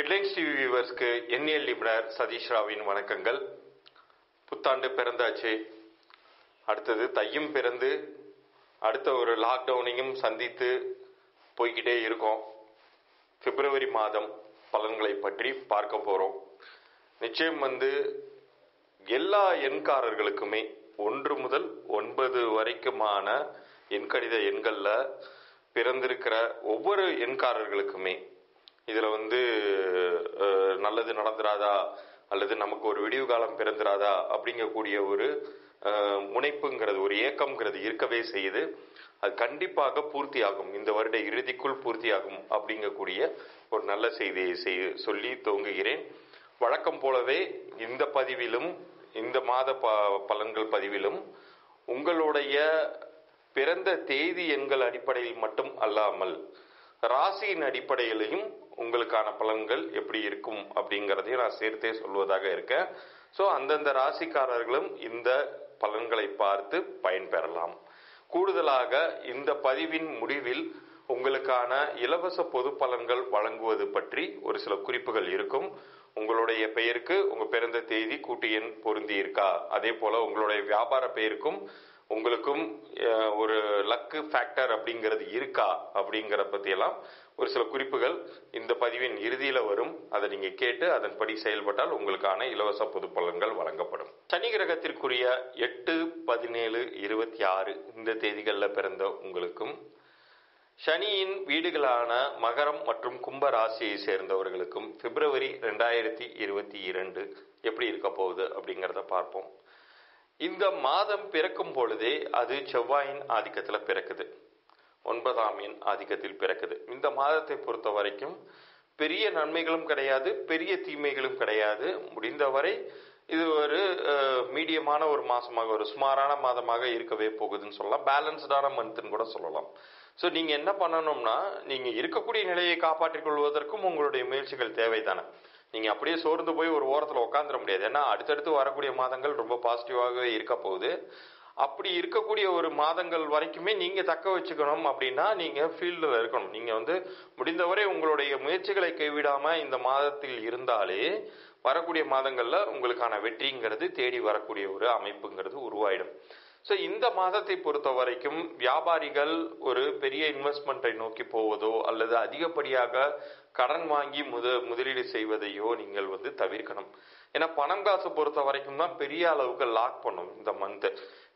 Headlines TV வியூவர்ஸ்க்கு எண்ணியல் நிபுணர் சதீஷ் ராவின் வணக்கங்கள். புத்தாண்டு பிறந்தாச்சு. அடுத்தது தையும் பிறந்து அடுத்த ஒரு லாக்டவுனையும் சந்தித்து போய்கிட்டே இருக்கோம். பிப்ரவரி மாதம் பலன்களை பற்றி பார்க்க போகிறோம் நிச்சயம் வந்து எல்லா எண்காரர்களுக்குமே ஒன்று முதல் ஒன்பது வரைக்குமான எண்கணித எண்களில் பிறந்திருக்கிற ஒவ்வொரு எண்காரர்களுக்குமே இதுல வந்து நல்லது நடந்துராதா? அல்லது நமக்கு ஒரு விடிவு காலம் பிறந்துராதா? அப்படிங்கக்கூடிய ஒரு முனைப்புங்கிறது ஒரு ஏக்கம்ங்கிறது இருக்கவே செய்யுது. அது கண்டிப்பாக பூர்த்தியாகும். இந்த வருட இறுதிக்குள் பூர்த்தியாகும் அப்படிங்கக்கூடிய ஒரு நல்ல செய்தியை செய்- சொல்லி துவங்குகிறேன். வழக்கம் போலவே இந்த பதிவிலும் இந்த மாத ப- பலன்கள் பதிவிலும் உங்களுடைய பிறந்த தேதி எண்கள் அடிப்படையில் மட்டும் அல்லாமல் ராசியின் அடிப்படையிலையும் உங்களுக்கான பலன்கள் எப்படி இருக்கும் அப்படிங்கிறதையும் நான் சேர்த்தே சொல்வதாக இருக்கேன் ஸோ அந்தந்த ராசிக்காரர்களும் இந்த பலன்களை பார்த்து பயன்பெறலாம். கூடுதலாக இந்த பதிவின் முடிவில் உங்களுக்கான இலவச பொது பலன்கள் வழங்குவது பற்றி ஒரு சில குறிப்புகள் இருக்கும். உங்களுடைய பெயருக்கு உங்க பிறந்த தேதி கூட்டு எண் பொருந்தி இருக்கா அதே போல உங்களுடைய வியாபார பெயருக்கும் உங்களுக்கும் ஒரு லக்கு ஃபேக்டர் அப்படிங்கிறது இருக்கா? அப்படிங்கிற பற்றியெல்லாம் ஒரு சில குறிப்புகள் இந்த பதிவின் இறுதியில் வரும். அதை நீங்கள் கேட்டு அதன்படி செயல்பட்டால் உங்களுக்கான இலவச பொது பலன்கள் வழங்கப்படும். சனி கிரகத்திற்குரிய எட்டு பதினேழு இருபத்தி ஆறு இந்த தேதிகளில் பிறந்த உங்களுக்கும் சனியின் வீடுகளான மகரம் மற்றும் கும்ப ராசியை சேர்ந்தவர்களுக்கும் பிப்ரவரி ரெண்டாயிரத்தி இருபத்தி இரண்டு எப்படி இருக்க போகுது அப்படிங்கிறத பார்ப்போம். இந்த மாதம் பிறக்கும் பொழுதே அது செவ்வாயின் ஆதிக்கத்தில் பிறக்குது. ஒன்பதாம் எண் ஆதிக்கத்தில் பிறக்குது. இந்த மாதத்தை பொறுத்த வரைக்கும் பெரிய நன்மைகளும் கிடையாது பெரிய தீமைகளும் கிடையாது. முடிந்தவரை இது ஒரு மீடியமான ஒரு மாதமாக ஒரு சுமாரான மாதமாக இருக்கவே போகுதுன்னு சொல்லலாம். பேலன்ஸ்டான மந்த்னு கூட சொல்லலாம். ஸோ நீங்கள் என்ன பண்ணணும்னா நீங்கள் இருக்கக்கூடிய நிலையை காப்பாற்றிக் கொள்வதற்கும் உங்களுடைய முயற்சிகள் தேவைதானே. நீங்கள் அப்படியே சோர்ந்து போய் ஒரு ஓரத்தில் உட்காந்துட முடியாது. ஏன்னா அடுத்தடுத்து வரக்கூடிய மாதங்கள் ரொம்ப பாசிட்டிவாகவே இருக்க போகுது. அப்படி இருக்கக்கூடிய ஒரு மாதங்கள் வரைக்குமே நீங்கள் தக்க வச்சுக்கணும் அப்படின்னா நீங்கள் ஃபீல்டில் இருக்கணும். நீங்கள் வந்து முடிந்தவரை உங்களுடைய முயற்சிகளை கைவிடாமல் இந்த மாதத்தில் இருந்தாலே வரக்கூடிய மாதங்களில் உங்களுக்கான வெற்றிங்கிறது தேடி வரக்கூடிய ஒரு அமைப்புங்கிறது உருவாயிடும். ஸோ இந்த மாதத்தை பொறுத்த வரைக்கும் வியாபாரிகள் ஒரு பெரிய இன்வெஸ்ட்மெண்ட்டை நோக்கி போவதோ அல்லது அதிகப்படியாக கடன் வாங்கி முத முதலீடு செய்வதையோ நீங்கள் வந்து தவிர்க்கணும். ஏன்னா பணம் காசு பொறுத்த வரைக்கும் தான் பெரிய அளவுக்கு லாக் பண்ணும் இந்த மந்த்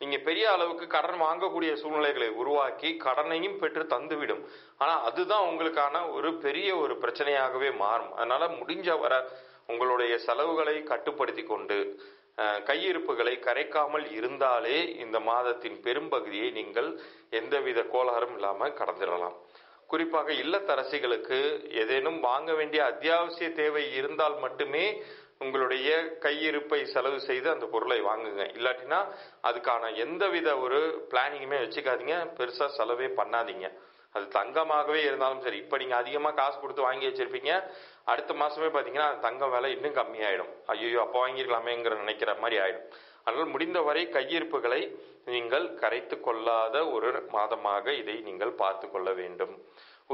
நீங்க பெரிய அளவுக்கு கடன் வாங்கக்கூடிய சூழ்நிலைகளை உருவாக்கி கடனையும் பெற்று தந்துவிடும். ஆனா அதுதான் உங்களுக்கான ஒரு பெரிய ஒரு பிரச்சனையாகவே மாறும். அதனால முடிஞ்ச வர உங்களுடைய செலவுகளை கட்டுப்படுத்தி கொண்டு கையிருப்புகளை கரைக்காமல் இருந்தாலே இந்த மாதத்தின் பெரும்பகுதியை நீங்கள் எந்தவித கோளாறும் இல்லாமல் கடந்துடலாம். குறிப்பாக இல்லத்தரசிகளுக்கு ஏதேனும் வாங்க வேண்டிய அத்தியாவசிய தேவை இருந்தால் மட்டுமே உங்களுடைய கையிருப்பை செலவு செய்து அந்த பொருளை வாங்குங்க. இல்லாட்டினா அதுக்கான எந்தவித ஒரு பிளானிங்குமே வச்சுக்காதீங்க. பெருசாக செலவே பண்ணாதீங்க. அது தங்கமாகவே இருந்தாலும் சரி. இப்ப நீங்க அதிகமா காசு கொடுத்து வாங்கி வச்சிருப்பீங்க. அடுத்த மாசமே பாத்தீங்கன்னா அந்த தங்கம் விலை இன்னும் கம்மியாயிடும். ஐயோ அப்போ வாங்கியிருக்கலாமேங்கிற நினைக்கிற மாதிரி ஆயிடும். அதனால் முடிந்தவரை கையிருப்புகளை நீங்கள் கரைத்து கொள்ளாத ஒரு மாதமாக இதை நீங்கள் பார்த்து கொள்ள வேண்டும்.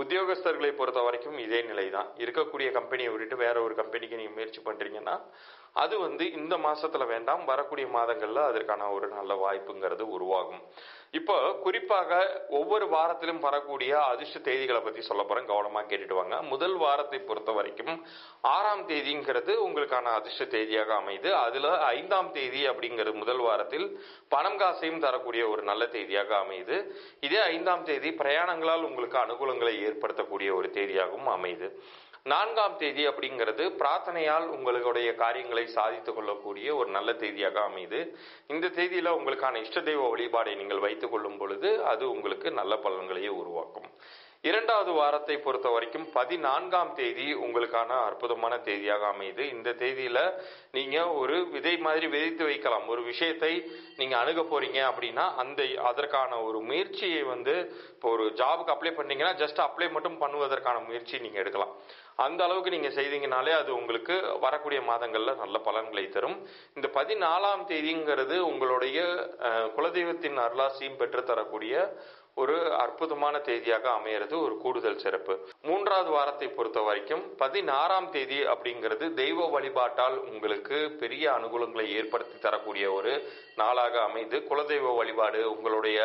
உத்தியோகஸ்தர்களை பொறுத்த வரைக்கும் இதே நிலை தான் இருக்கக்கூடிய கம்பெனியை விட்டுட்டு வேற ஒரு கம்பெனிக்கு நீங்க முயற்சி பண்றீங்கன்னா அது வந்து இந்த மாசத்துல வேண்டாம் வரக்கூடிய மாதங்கள்ல அதற்கான ஒரு நல்ல வாய்ப்புங்கிறது உருவாகும். இப்போ குறிப்பாக ஒவ்வொரு வாரத்திலும் வரக்கூடிய அதிர்ஷ்ட தேதிகளை பத்தி சொல்ல போறேன் கவனமா கேட்டுட்டு வாங்க. முதல் வாரத்தை பொறுத்த வரைக்கும் ஆறாம் தேதிங்கிறது உங்களுக்கான அதிர்ஷ்ட தேதியாக அமைது. அதுல ஐந்தாம் தேதி அப்படிங்கிறது முதல் வாரத்தில் பணம் காசையும் தரக்கூடிய ஒரு நல்ல தேதியாக அமையுது இதே ஐந்தாம் தேதி பிரயாணங்களால் உங்களுக்கு அனுகூலங்களை ஏற்படுத்தக்கூடிய ஒரு தேதியாகவும் அமையுது நான்காம் தேதி அப்படிங்கிறது பிரார்த்தனையால் உங்களுடைய காரியங்களை சாதித்துக் கொள்ளக்கூடிய ஒரு நல்ல தேதியாக அமையுது. இந்த தேதியில உங்களுக்கான இஷ்ட தெய்வ வழிபாடை நீங்கள் வைத்துக் கொள்ளும் பொழுது அது உங்களுக்கு நல்ல பலன்களையே உருவாக்கும். இரண்டாவது வாரத்தை பொறுத்த வரைக்கும் பதினான்காம் தேதி உங்களுக்கான அற்புதமான தேதியாக அமையுது. இந்த தேதியில நீங்க ஒரு விதை மாதிரி விதைத்து வைக்கலாம். ஒரு விஷயத்தை நீங்க அணுக போறீங்க அப்படின்னா அந்த அதற்கான ஒரு முயற்சியை வந்து இப்போ ஒரு ஜாபுக்கு அப்ளை பண்ணீங்கன்னா ஜஸ்ட் அப்ளை மட்டும் பண்ணுவதற்கான முயற்சி நீங்க எடுக்கலாம். அந்த அளவுக்கு நீங்க செய்தீங்கனாலே அது உங்களுக்கு வரக்கூடிய மாதங்கள்ல நல்ல பலன்களை தரும். இந்த பதினாலாம் தேதிங்கிறது உங்களுடைய குலதெய்வத்தின் அருளாசியும் பெற்று தரக்கூடிய ஒரு அற்புதமான தேதியாக அமையிறது ஒரு கூடுதல் சிறப்பு. மூன்றாவது வாரத்தை பொறுத்த வரைக்கும் பதினாறாம் தேதி அப்படிங்கிறது தெய்வ வழிபாட்டால் உங்களுக்கு பெரிய அனுகூலங்களை ஏற்படுத்தி தரக்கூடிய ஒரு நாளாக அமைந்து குலதெய்வ வழிபாடு உங்களுடைய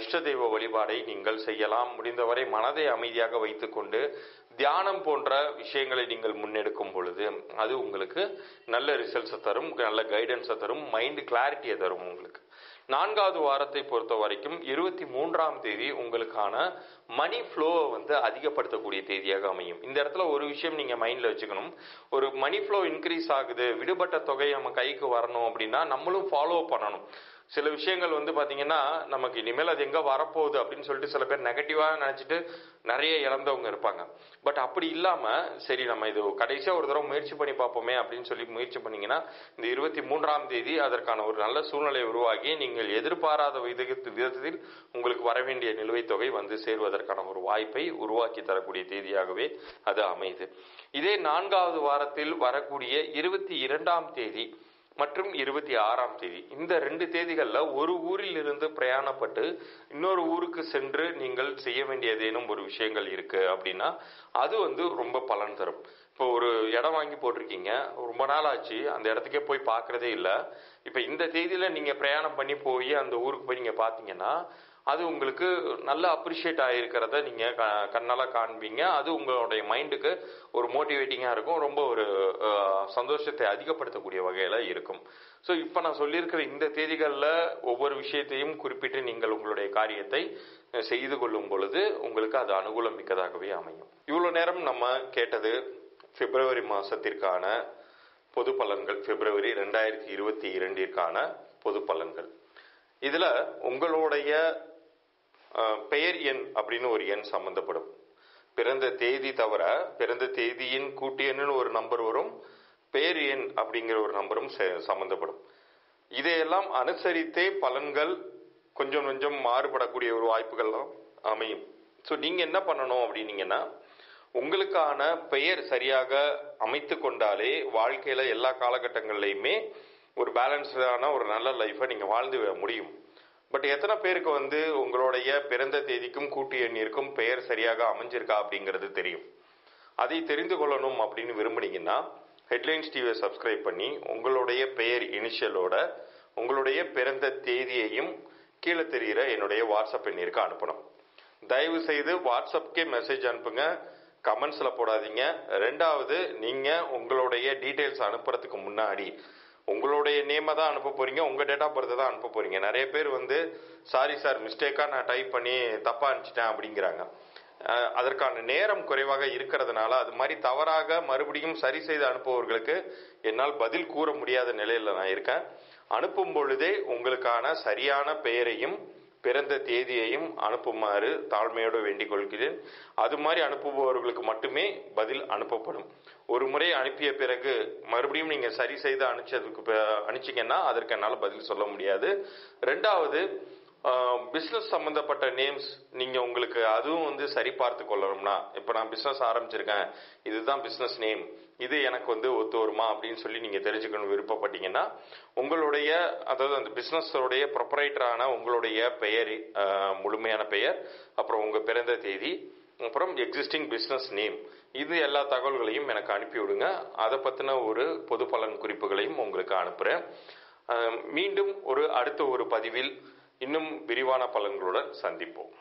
இஷ்ட தெய்வ வழிபாடை நீங்கள் செய்யலாம். முடிந்தவரை மனதை அமைதியாக வைத்துக்கொண்டு தியானம் போன்ற விஷயங்களை நீங்கள் முன்னெடுக்கும் பொழுது அது உங்களுக்கு நல்ல ரிசல்ட்ஸை தரும் நல்ல கைடன்ஸை தரும் மைண்ட் கிளாரிட்டியை தரும் உங்களுக்கு. நான்காவது வாரத்தை பொறுத்த வரைக்கும் இருபத்தி மூன்றாம் தேதி உங்களுக்கான மணி ஃப்ளோவை வந்து அதிகப்படுத்தக்கூடிய தேதியாக அமையும். இந்த இடத்துல ஒரு விஷயம் நீங்கள் மைண்டில் வச்சுக்கணும். ஒரு மணி ஃப்ளோ இன்க்ரீஸ் ஆகுது விடுபட்ட தொகை நம்ம கைக்கு வரணும் அப்படின்னா நம்மளும் ஃபாலோ பண்ணணும். சில விஷயங்கள் வந்து பார்த்தீங்கன்னா நமக்கு இனிமேல் அது எங்கே வரப்போகுது அப்படின்னு சொல்லிட்டு சில பேர் நெகட்டிவாக நினச்சிட்டு நிறைய இழந்தவங்க இருப்பாங்க. பட் அப்படி இல்லாமல் சரி நம்ம இது கடைசியாக ஒரு தடவை முயற்சி பண்ணி பார்ப்போமே அப்படின்னு சொல்லி முயற்சி பண்ணிங்கன்னா இந்த இருபத்தி மூன்றாம் தேதி அதற்கான ஒரு நல்ல சூழ்நிலை உருவாகி நீங்கள் எதிர்பாராத விதத்து- விதத்தில் உங்களுக்கு வர வேண்டிய நிலுவைத் தொகை வந்து சேருவதற்கான ஒரு வாய்ப்பை உருவாக்கி தரக்கூடிய தேதியாகவே அது அமையுது. இதே நான்காவது வாரத்தில் வரக்கூடிய இருபத்தி இரண்டாம் தேதி மற்றும் இருபத்தி ஆறாம் தேதி. இந்த ரெண்டு தேதிகளில் ஒரு ஊரில் இருந்து பிரயாணப்பட்டு இன்னொரு ஊருக்கு சென்று நீங்கள் செய்ய வேண்டியதேனும் ஒரு விஷயங்கள் இருக்கு அப்படின்னா அது வந்து ரொம்ப பலன் தரும். இப்போ ஒரு இடம் வாங்கி போட்டிருக்கீங்க ரொம்ப நாள் ஆச்சு அந்த இடத்துக்கே போய் பார்க்கறதே இல்லை. இப்போ இந்த தேதியில் நீங்கள் பிரயாணம் பண்ணி போய் அந்த ஊருக்கு போய் நீங்கள் பார்த்தீங்கன்னா அது உங்களுக்கு நல்ல அப்ரிஷியேட் ஆகிருக்கிறத நீங்கள் க- கண்ணால் காண்பீங்க. அது உங்களுடைய மைண்டுக்கு ஒரு மோட்டிவேட்டிங்காக இருக்கும். ரொம்ப ஒரு சந்தோஷத்தை அதிகப்படுத்தக்கூடிய வகையில் இருக்கும். ஸோ இப்போ நான் சொல்லியிருக்கிற இந்த தேதிகளில் ஒவ்வொரு விஷயத்தையும் குறிப்பிட்டு நீங்கள் உங்களுடைய காரியத்தை செய்து கொள்ளும் பொழுது உங்களுக்கு அது அனுகூலம் மிக்கதாகவே அமையும். இவ்வளோ நேரம் நம்ம கேட்டது பிப்ரவரி மாதத்திற்கான பொது பலன்கள் பிப்ரவரி ரெண்டாயிரத்தி இருபத்தி இரண்டிற்கான பொது பலன்கள். இதில் உங்களுடைய பெயர் எண் அப்படின்னு ஒரு எண் சம்பந்தப்படும். பிறந்த தேதி தவிர பிறந்த தேதியின் கூட்டு எண்ணுன்னு ஒரு நம்பர் வரும் பெயர் எண் அப்படிங்கிற ஒரு நம்பரும் சே- சம்பந்தப்படும். இதையெல்லாம் அனுசரித்தே பலன்கள் கொஞ்சம் கொஞ்சம் மாறுபடக்கூடிய ஒரு வாய்ப்புகள்லாம் அமையும். ஸோ நீங்க என்ன பண்ணணும் அப்படின்னீங்கன்னா உங்களுக்கான பெயர் சரியாக அமைத்து கொண்டாலே வாழ்க்கையில எல்லா காலகட்டங்கள்லையுமே ஒரு பேலன்ஸ்டான ஒரு நல்ல லைஃபை நீங்க வாழ்ந்து முடியும். பட் எத்தனை பேருக்கு வந்து உங்களுடைய பிறந்த தேதிக்கும் கூட்டு எண்ணிற்கும் பெயர் சரியாக அமைஞ்சிருக்கா அப்படிங்கிறது தெரியும். அதை தெரிந்து கொள்ளணும் அப்படின்னு விரும்புனீங்கன்னா ஹெட்லைன்ஸ் டிவியை சப்ஸ்கிரைப் பண்ணி உங்களுடைய பெயர் இனிஷியலோட உங்களுடைய பிறந்த தேதியையும் கீழே தெரிகிற என்னுடைய வாட்ஸ்அப் எண்ணிற்கு அனுப்பணும். தயவு செய்து வாட்ஸ்அப்கே மெசேஜ் அனுப்புங்க கமெண்ட்ஸில் போடாதீங்க. ரெண்டாவது நீங்கள் உங்களுடைய டீட்டெயில்ஸ் அனுப்புறதுக்கு முன்னாடி உங்களுடைய நேமை தான் அனுப்ப போறீங்க உங்க டேட் ஆஃப் பர்த் தான் அனுப்ப போறீங்க. நிறைய பேர் வந்து சாரி சார் மிஸ்டேக்கா நான் டைப் பண்ணி தப்பா அனுப்பிச்சிட்டேன் அப்படிங்கிறாங்க. அதற்கான நேரம் குறைவாக இருக்கிறதுனால அது மாதிரி தவறாக மறுபடியும் சரி செய்து அனுப்புபவர்களுக்கு என்னால் பதில் கூற முடியாத நிலையில் நான் இருக்கேன். அனுப்பும் பொழுதே உங்களுக்கான சரியான பெயரையும் பிறந்த தேதியையும் அனுப்புமாறு தாழ்மையோடு வேண்டிக் கொள்கிறேன் அது மாதிரி அனுப்புபவர்களுக்கு மட்டுமே பதில் அனுப்பப்படும். ஒரு முறை அனுப்பிய பிறகு மறுபடியும் நீங்க சரி செய்து அனுப்பிச்சதுக்கு அனுப்பிச்சிங்கன்னா அதற்கு என்னால் பதில் சொல்ல முடியாது. ரெண்டாவது பிஸ்னஸ் சம்பந்தப்பட்ட நேம்ஸ் நீங்க உங்களுக்கு அதுவும் வந்து சரி பார்த்து கொள்ளணும்னா இப்ப நான் பிசினஸ் ஆரம்பிச்சிருக்கேன். இதுதான் பிசினஸ் நேம் இது எனக்கு வந்து ஒத்து வருமா அப்படின்னு சொல்லி நீங்க தெரிஞ்சுக்கணும் விருப்பப்பட்டீங்கன்னா உங்களுடைய அதாவது அந்த பிசினஸோடைய ப்ரொப்பரைட்டரான உங்களுடைய பெயர் முழுமையான பெயர் அப்புறம் உங்க பிறந்த தேதி அப்புறம் எக்ஸிஸ்டிங் பிஸ்னஸ் நேம் இது எல்லா தகவல்களையும் எனக்கு அனுப்பி விடுங்க. அதை பத்தின ஒரு பொது பலன் குறிப்புகளையும் உங்களுக்கு அனுப்புறேன். மீண்டும் ஒரு அடுத்த ஒரு பதிவில் இன்னும் விரிவான பலன்களுடன் சந்திப்போம்.